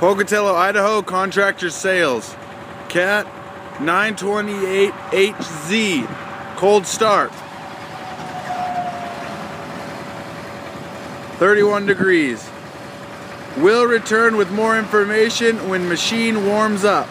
Pocatello, Idaho contractor sales. Cat 928HZ. Cold start. 31 degrees. Will return with more information when machine warms up.